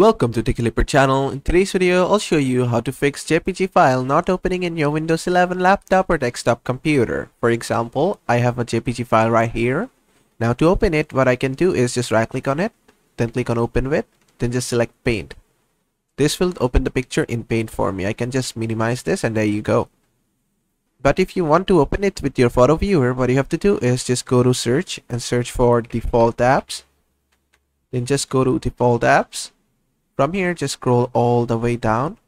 Welcome to the Clipper channel. In today's video, I'll show you how to fix JPG file not opening in your Windows 11 laptop or desktop computer. For example, I have a JPG file right here. Now to open it, what I can do is just right click on it, then click on open with, then just select paint. This will open the picture in paint for me. I can just minimize this and there you go. But if you want to open it with your photo viewer, what you have to do is just go to search and search for default apps. Then just go to default apps from here, just scroll all the way down.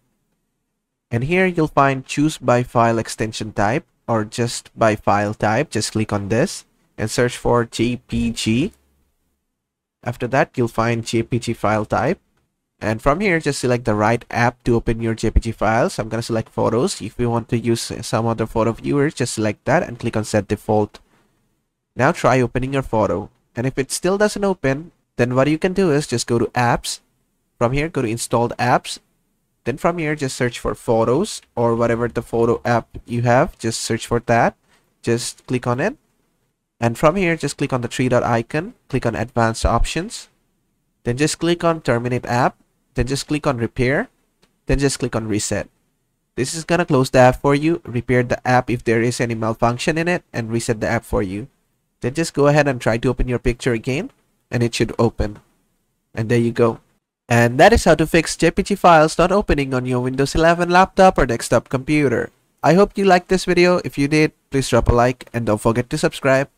And here you'll find choose by file extension type or just by file type. Just click on this and search for JPG. After that, you'll find JPG file type. And from here, just select the right app to open your JPG files. I'm going to select photos. If you want to use some other photo viewer, just select that and click on set default. Now try opening your photo. And if it still doesn't open, then what you can do is just go to apps from here, go to installed apps. Then from here, just search for photos or whatever the photo app you have. Just search for that. Just click on it. And from here, just click on the three dot icon. Click on advanced options. Then just click on terminate app. Then just click on repair. Then just click on reset. This is gonna close the app for you, repair the app if there is any malfunction in it, and reset the app for you. Then just go ahead and try to open your picture again, and it should open. And there you go. And that is how to fix JPG files not opening on your Windows 11 laptop or desktop computer. I hope you liked this video. If you did, please drop a like and don't forget to subscribe.